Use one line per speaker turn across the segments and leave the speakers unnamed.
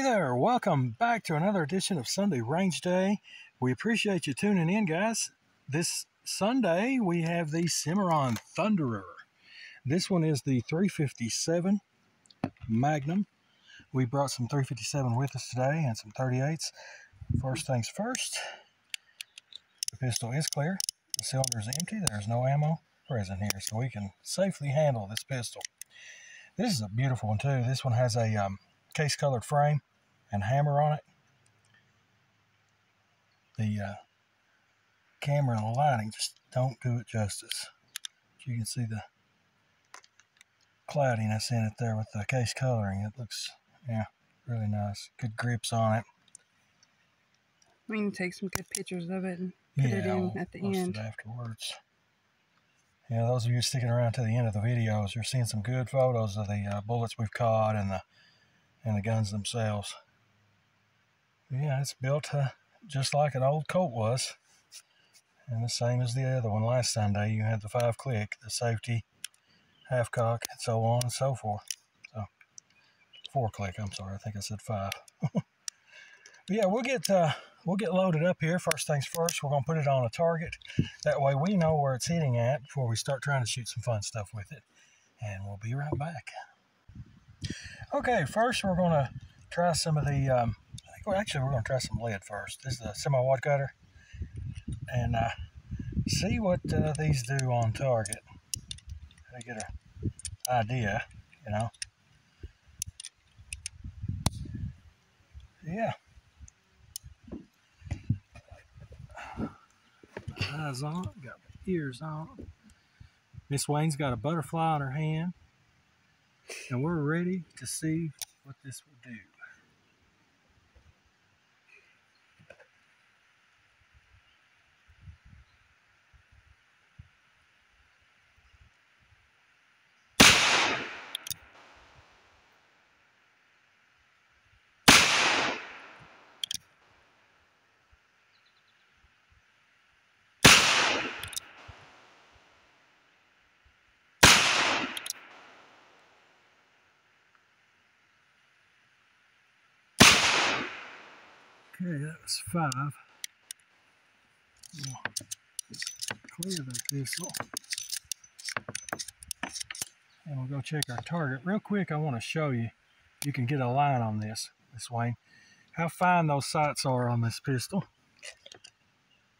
Hey there, welcome back to another edition of Sunday Range Day. We appreciate you tuning in, guys. This Sunday we have the Cimarron Thunderer. This one is the 357 Magnum. We brought some 357 with us today and some 38s. First things first, the pistol is clear. The cylinder is empty. There's no ammo present here, so we can safely handle this pistol. This is a beautiful one too. This one has a um, case colored frame and hammer on it. The uh, camera and the lighting just don't do it justice. You can see the cloudiness in it there with the case coloring. It looks, yeah, really nice. Good grips on it.
We can take some good pictures of it and put
yeah,
it in
I'll
at the end.
it afterwards. Yeah, those of you sticking around to the end of the videos, you're seeing some good photos of the uh, bullets we've caught and the and the guns themselves. Yeah, it's built uh, just like an old Colt was, and the same as the other one last Sunday. You had the five click, the safety, half cock, and so on and so forth. So four click. I'm sorry, I think I said five. but yeah, we'll get uh, we'll get loaded up here. First things first, we're gonna put it on a target. That way we know where it's hitting at before we start trying to shoot some fun stuff with it. And we'll be right back. Okay, first we're gonna try some of the. Um, well, actually we're gonna try some lead first. This is a semi wad cutter, and uh, see what uh, these do on target. To get an idea, you know. Yeah. eyes on, got ears on. Miss Wayne's got a butterfly on her hand, and we're ready to see what this will do. Okay, that was five. We'll clear the pistol. And we'll go check our target. Real quick, I want to show you, you can get a line on this, this Wayne, how fine those sights are on this pistol.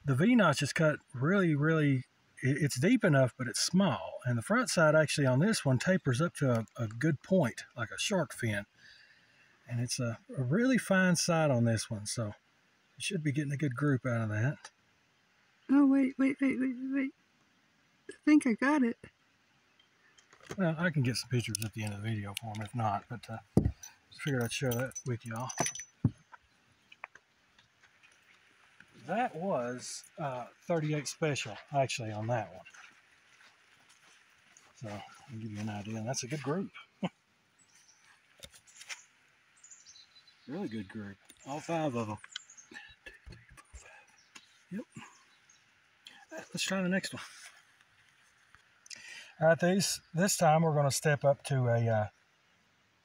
The V-notch is cut really, really, it's deep enough, but it's small. And the front side actually on this one tapers up to a, a good point, like a shark fin and it's a, a really fine sight on this one so you should be getting a good group out of that
Oh, wait, wait, wait, wait, wait. I think I got it.
well i can get some pictures at the end of the video for them if not but uh, just figured i'd share that with y'all that was uh, 38 special actually on that one so i'll give you an idea and that's a good group really good group all five of them Yep. Let's try the next one. All right, these this time we're going to step up to a uh,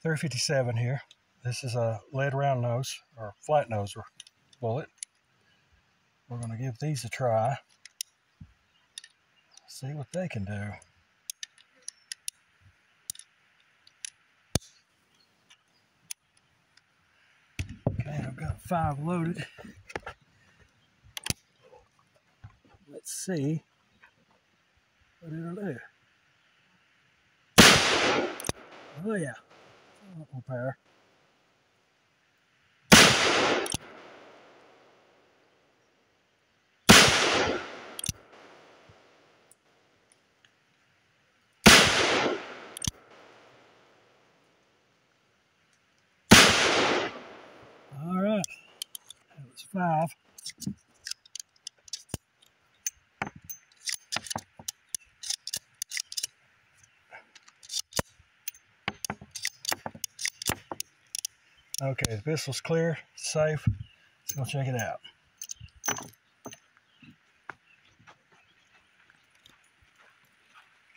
357 here. This is a lead round nose or flat nose bullet. We're going to give these a try. See what they can do. Okay, I've got five loaded. Let's see what it'll do. Oh yeah, that will power. All right, that was five. Okay, the pistol's clear, safe. Let's go check it out.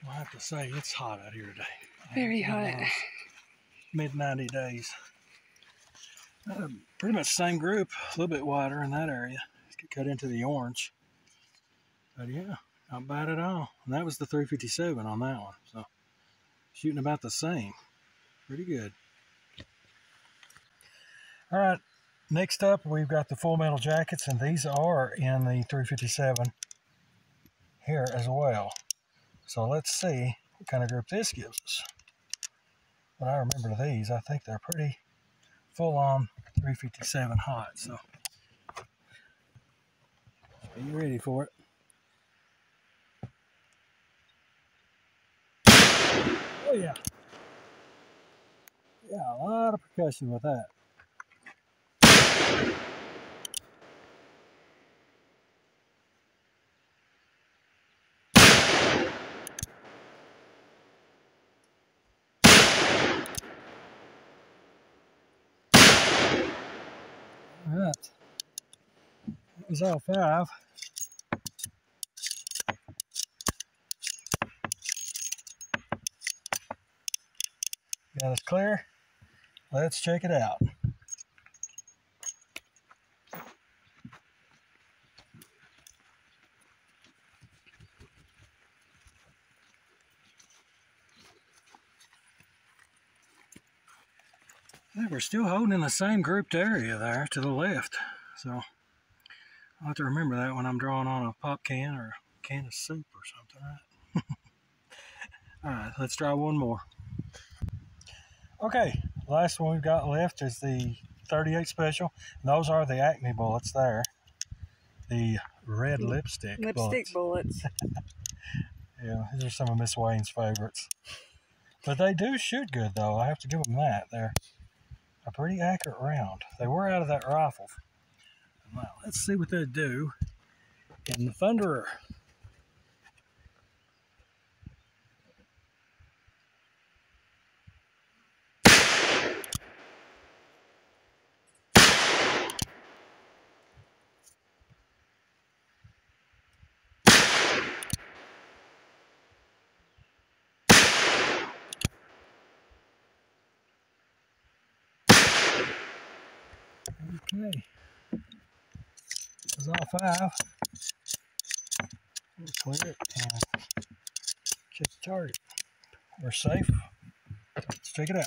I have to say, it's hot out here today.
Very hot.
Mid 90 days. Pretty much same group, a little bit wider in that area. Cut into the orange. But yeah, not bad at all. And that was the 357 on that one. So shooting about the same. Pretty good. All right, next up we've got the full metal jackets and these are in the 357 here as well. So let's see what kind of group this gives us. When I remember these, I think they're pretty full on 357 hot. So are you ready for it? Oh yeah. Yeah, a lot of percussion with that. All right. Five. Got us clear. Let's check it out. we're still holding in the same grouped area there to the left. So I'll have to remember that when I'm drawing on a pop can or a can of soup or something, right? All right, let's try one more. Okay, last one we've got left is the 38 Special. And those are the Acme bullets there. The red mm, lipstick
Lipstick bullets. bullets.
yeah, these are some of Miss Wayne's favorites. But they do shoot good, though. I have to give them that. They're a pretty accurate round. They were out of that rifle. Well, let's see what they do in the Thunderer. Okay. That's all five. We'll clear it and check the target. We're safe. Let's check it out.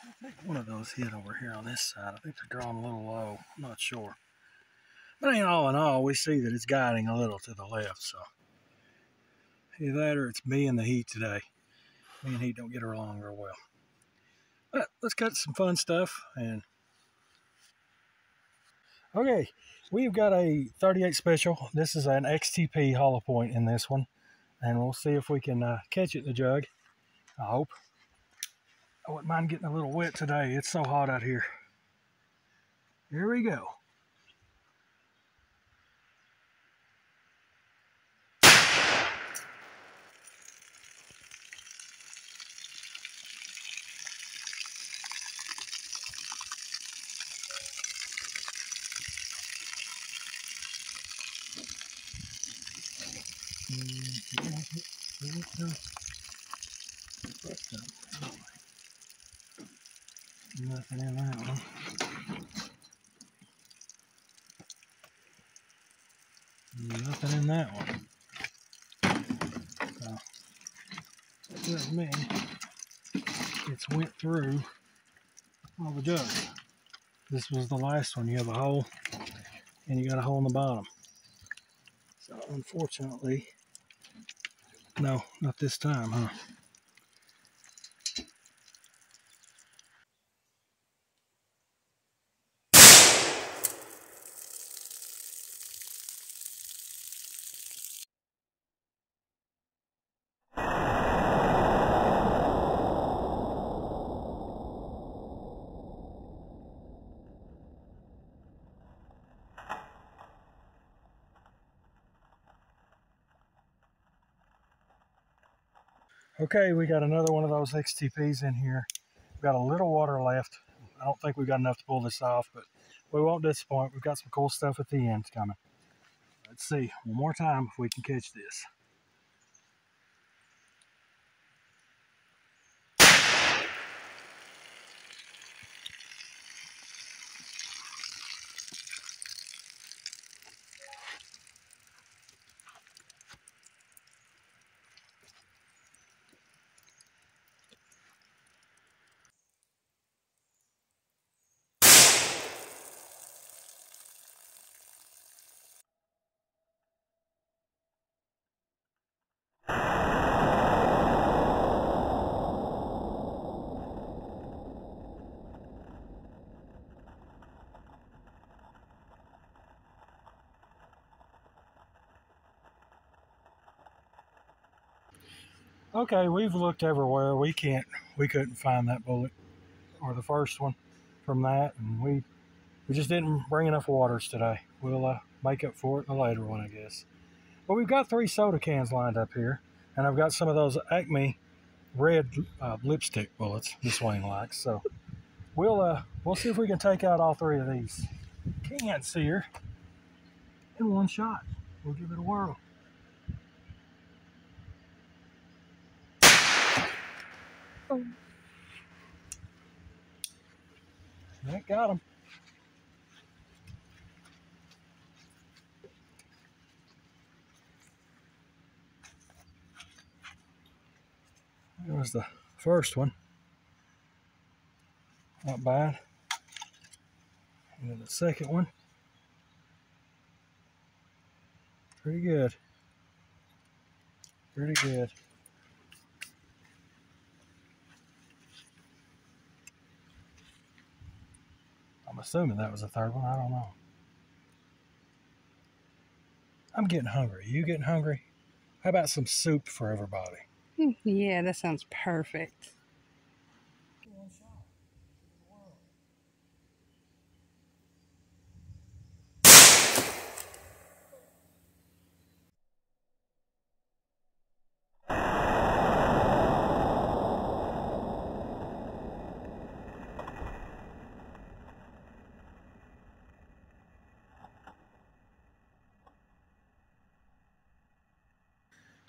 I think one of those hit over here on this side. I think they're drawn a little low. I'm not sure. But ain't all in all, we see that it's guiding a little to the left. So either that or it's me and the heat today. Me and heat don't get along real well. But let's cut some fun stuff and okay we've got a 38 special this is an xtp hollow point in this one and we'll see if we can uh, catch it in the jug i hope i wouldn't mind getting a little wet today it's so hot out here here we go Nothing in that one. Nothing in that one. So, that me, it's went through all the jugs. This was the last one. You have a hole, and you got a hole in the bottom. Unfortunately, no, not this time, huh? Okay, we got another one of those XTPs in here. We've got a little water left. I don't think we've got enough to pull this off, but we won't disappoint. We've got some cool stuff at the end coming. Let's see one more time if we can catch this. Okay, we've looked everywhere. We can't, we couldn't find that bullet or the first one from that, and we we just didn't bring enough waters today. We'll uh, make up for it in a later one, I guess. But we've got three soda cans lined up here, and I've got some of those Acme red uh, lipstick bullets Miss Wayne likes. So we'll uh, we'll see if we can take out all three of these cans here in one shot. We'll give it a whirl. That got him. That was the first one. Not bad. And then the second one. Pretty good. Pretty good. Assuming that was the third one. I don't know. I'm getting hungry. You getting hungry? How about some soup for everybody?
Yeah, that sounds perfect.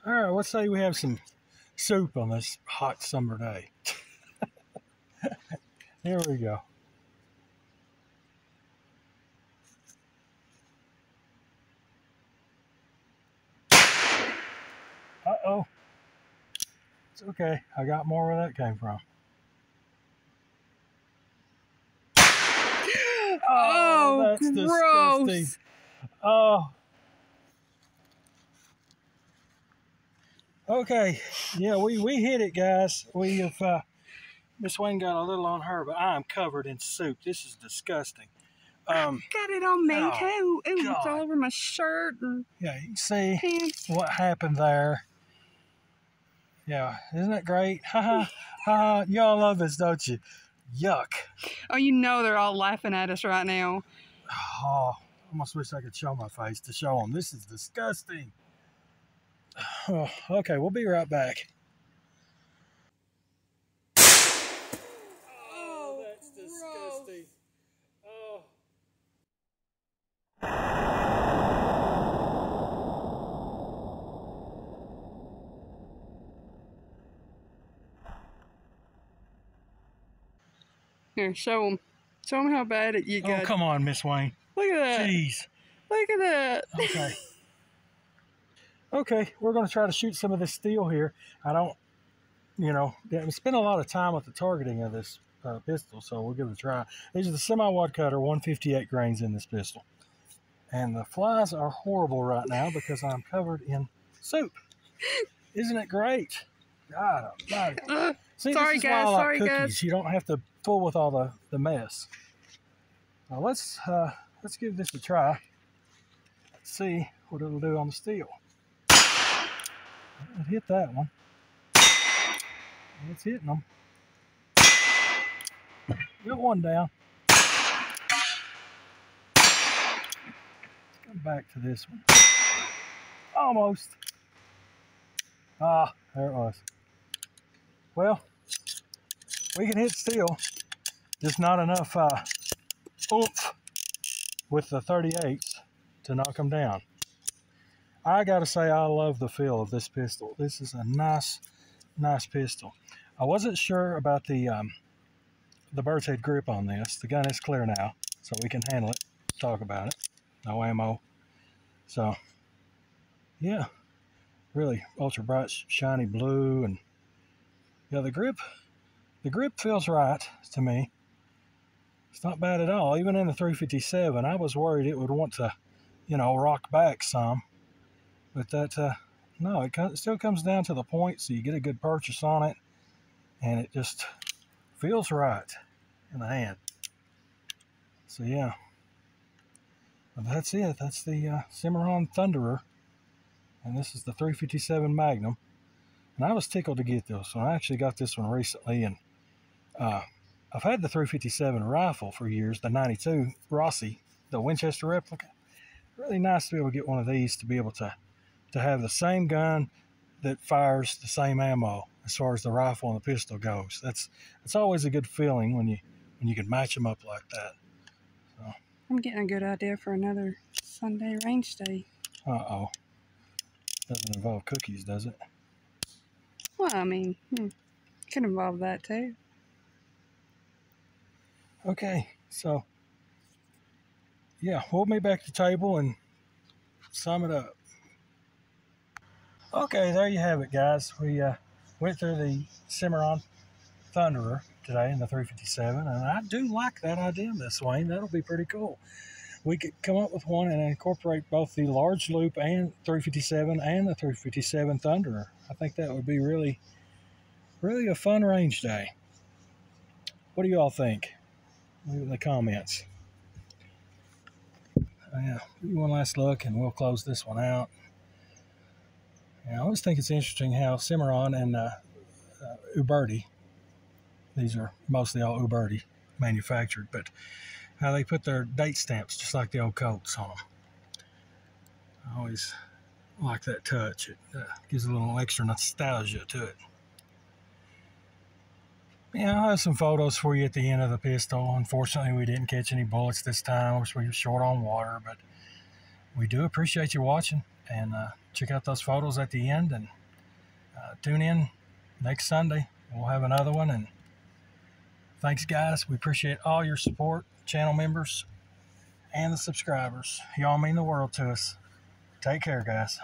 All right, let's say we have some soup on this hot summer day. Here we go. Uh oh. It's okay. I got more where that came from.
Oh,
that's
gross.
disgusting. Oh. Okay. Yeah, we, we hit it, guys. We have, uh, Miss Wayne got a little on her, but I am covered in soup. This is disgusting. Um,
Got it on me
Oh,
too. It was
God.
all over my shirt and
yeah, you see
pants.
what happened there. Yeah, isn't it great? Ha ha ha. Y'all love this, don't you? Yuck.
Oh, you know they're all laughing at us right now.
Oh, I almost wish I could show my face to show them. This is disgusting. Oh, okay, we'll be right back.
Oh, that's disgusting.
Oh.
Here, show them. Show them how bad it you
oh,
got.
Oh, come on, Miss Wayne.
Look at that.
Jeez.
Look at that.
Okay. okay, we're going to try to shoot some of this steel here. I don't, you know, spend a lot of time with the targeting of this uh, pistol, so we'll give it a try. These are the semi-wad cutter, 158 grains in this pistol. And the flies are horrible right now because I'm covered in soup. Isn't it great? God.
Uh,
See,
Sorry,
this is
guys.
like
Sorry,
cookies.
guys.
You don't have to fool with all the, the mess. Now let's uh, let's give this a try. Let's see what it'll do on the steel. It hit that one. It's hitting them. Got one down. Let's come back to this one. Almost. Ah, there it was. Well, we can hit steel, just not enough uh, oomph with the 38s to knock them down. I gotta say, I love the feel of this pistol. This is a nice, nice pistol. I wasn't sure about the um, the bird's head grip on this. The gun is clear now, so we can handle it, talk about it. No ammo. So, yeah, really ultra bright, shiny blue, and yeah, the grip, the grip feels right to me. It's not bad at all. Even in the 357, I was worried it would want to, you know, rock back some. But that, uh, no, it, still comes down to the point, so you get a good purchase on it, and it just feels right in the hand. So yeah, but that's it. That's the uh, Cimarron Thunderer, and this is the 357 Magnum. And I was tickled to get this one. I actually got this one recently, and uh, I've had the 357 rifle for years, the 92 Rossi, the Winchester replica. Really nice to be able to get one of these to be able to to have the same gun that fires the same ammo as far as the rifle and the pistol goes. That's it's always a good feeling when you when you can match them up like that. So.
I'm getting a good idea for another Sunday range day.
Uh oh. Doesn't involve cookies, does it?
Well, I mean, hmm, could involve that too.
Okay, so yeah, we'll be back to the table and sum it up. Okay, there you have it, guys. We uh, went through the Cimarron Thunderer today in the 357, and I do like that idea, Miss Wayne. That'll be pretty cool. We could come up with one and incorporate both the large loop and 357 and the 357 Thunderer. I think that would be really, really a fun range day. What do you all think? Leave in the comments. Yeah, one last look, and we'll close this one out. I always think it's interesting how Cimarron and uh, uh, Uberti, these are mostly all Uberti manufactured, but how they put their date stamps just like the old Colts on them. I always like that touch. It uh, gives a little extra nostalgia to it. Yeah, I'll have some photos for you at the end of the pistol. Unfortunately, we didn't catch any bullets this time. We were short on water, but we do appreciate you watching and uh, check out those photos at the end and uh, tune in next Sunday. We'll have another one. And thanks, guys. We appreciate all your support, channel members, and the subscribers. Y'all mean the world to us. Take care, guys.